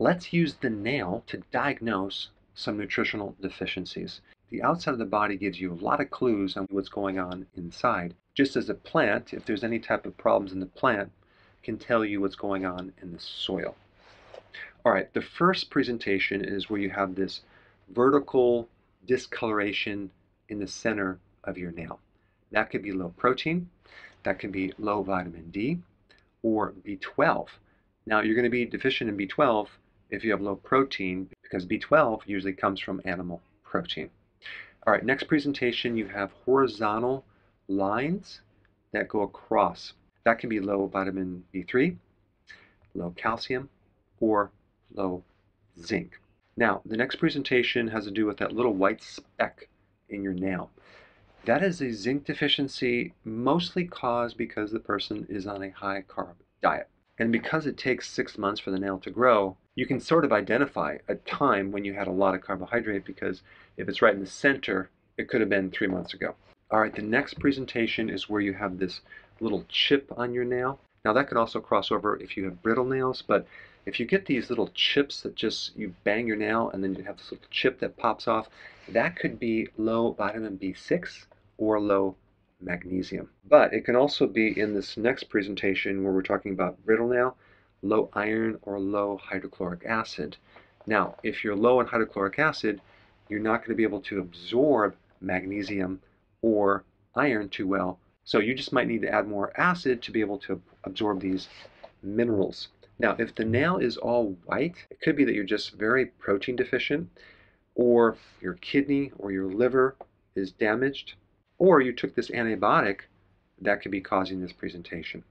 Let's use the nail to diagnose some nutritional deficiencies. The outside of the body gives you a lot of clues on what's going on inside. Just as a plant, if there's any type of problems in the plant, can tell you what's going on in the soil. All right, the first presentation is where you have this vertical discoloration in the center of your nail. That could be low protein, that can be low vitamin D, or B12. Now, you're going to be deficient in B12 if you have low protein because B12 usually comes from animal protein. All right, next presentation, you have horizontal lines that go across. That can be low vitamin B3, low calcium, or low zinc. Now, the next presentation has to do with that little white speck in your nail. That is a zinc deficiency mostly caused because the person is on a high carb diet. And because it takes six months for the nail to grow, you can sort of identify a time when you had a lot of carbohydrate because if it's right in the center, it could have been three months ago. All right, the next presentation is where you have this little chip on your nail. Now that could also cross over if you have brittle nails, but if you get these little chips that just, you bang your nail and then you have this little chip that pops off, that could be low vitamin B6 or low magnesium. But it can also be in this next presentation where we're talking about brittle nail, low iron or low hydrochloric acid. Now, if you're low in hydrochloric acid, you're not going to be able to absorb magnesium or iron too well. So you just might need to add more acid to be able to absorb these minerals. Now, if the nail is all white, it could be that you're just very protein deficient, or your kidney or your liver is damaged, or you took this antibiotic that could be causing this presentation.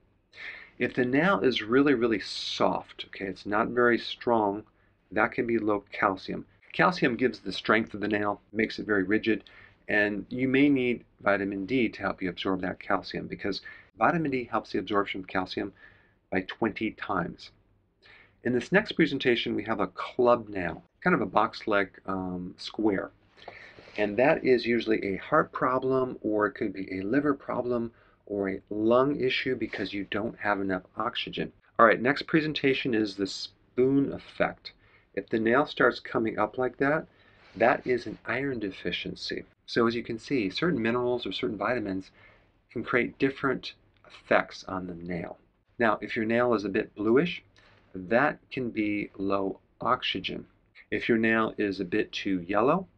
If the nail is really, really soft, okay, it's not very strong, that can be low calcium. Calcium gives the strength of the nail, makes it very rigid, and you may need vitamin D to help you absorb that calcium because vitamin D helps the absorption of calcium by 20 times. In this next presentation, we have a club nail, kind of a box-like um, square. And that is usually a heart problem, or it could be a liver problem, or a lung issue because you don't have enough oxygen. All right, next presentation is the spoon effect. If the nail starts coming up like that, that is an iron deficiency. So as you can see, certain minerals or certain vitamins can create different effects on the nail. Now, if your nail is a bit bluish, that can be low oxygen. If your nail is a bit too yellow,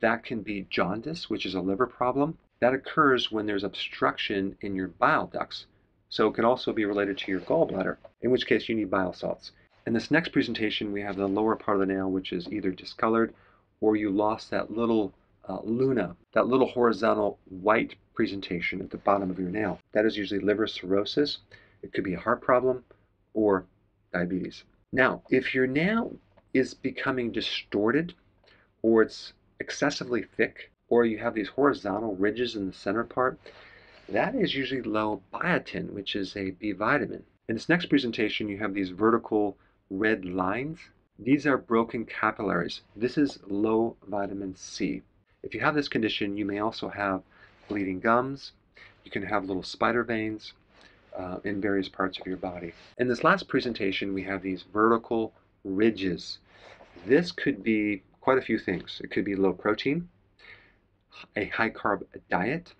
that can be jaundice, which is a liver problem. That occurs when there's obstruction in your bile ducts. So it can also be related to your gallbladder, in which case you need bile salts. In this next presentation, we have the lower part of the nail, which is either discolored or you lost that little uh, luna, that little horizontal white presentation at the bottom of your nail. That is usually liver cirrhosis. It could be a heart problem or diabetes. Now, if your nail is becoming distorted or it's excessively thick or you have these horizontal ridges in the center part, that is usually low biotin, which is a B vitamin. In this next presentation, you have these vertical red lines. These are broken capillaries. This is low vitamin C. If you have this condition, you may also have bleeding gums. You can have little spider veins uh, in various parts of your body. In this last presentation, we have these vertical ridges. This could be quite a few things. It could be low protein, a high carb diet,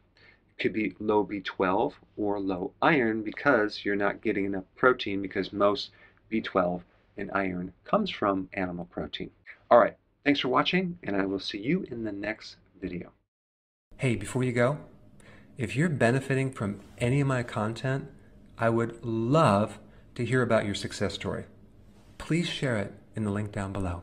it could be low B12 or low iron because you're not getting enough protein because most B12 and iron comes from animal protein. All right, thanks for watching and I will see you in the next video. Hey, before you go, if you're benefiting from any of my content, I would love to hear about your success story. Please share it in the link down below.